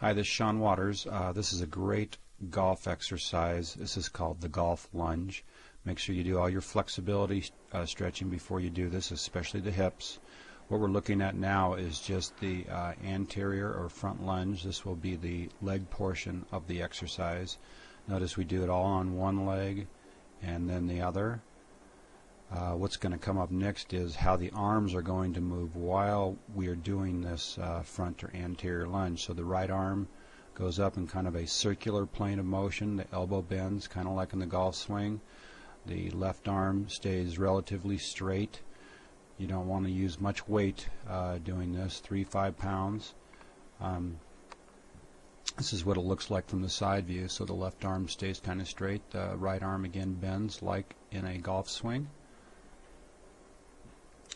Hi, this is Sean Waters. Uh, this is a great golf exercise. This is called the golf lunge. Make sure you do all your flexibility uh, stretching before you do this, especially the hips. What we're looking at now is just the uh, anterior or front lunge. This will be the leg portion of the exercise. Notice we do it all on one leg and then the other. Uh, what's going to come up next is how the arms are going to move while we are doing this uh, front or anterior lunge. So the right arm goes up in kind of a circular plane of motion. The elbow bends, kind of like in the golf swing. The left arm stays relatively straight. You don't want to use much weight uh, doing this, three, five pounds. Um, this is what it looks like from the side view. So the left arm stays kind of straight. The right arm again bends like in a golf swing.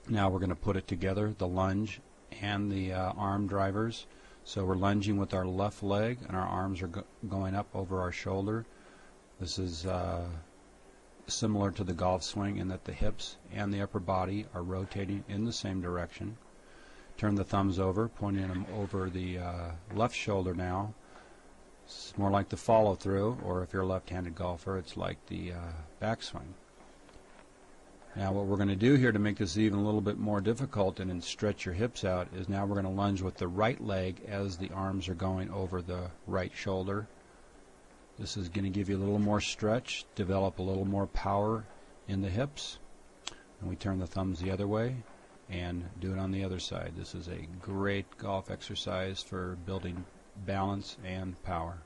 Now we're going to put it together, the lunge and the uh, arm drivers. So we're lunging with our left leg and our arms are go going up over our shoulder. This is uh, similar to the golf swing in that the hips and the upper body are rotating in the same direction. Turn the thumbs over, pointing them over the uh, left shoulder now. It's more like the follow through, or if you're a left handed golfer, it's like the uh, backswing. Now what we're going to do here to make this even a little bit more difficult and stretch your hips out is now we're going to lunge with the right leg as the arms are going over the right shoulder. This is going to give you a little more stretch, develop a little more power in the hips. And we turn the thumbs the other way and do it on the other side. This is a great golf exercise for building balance and power.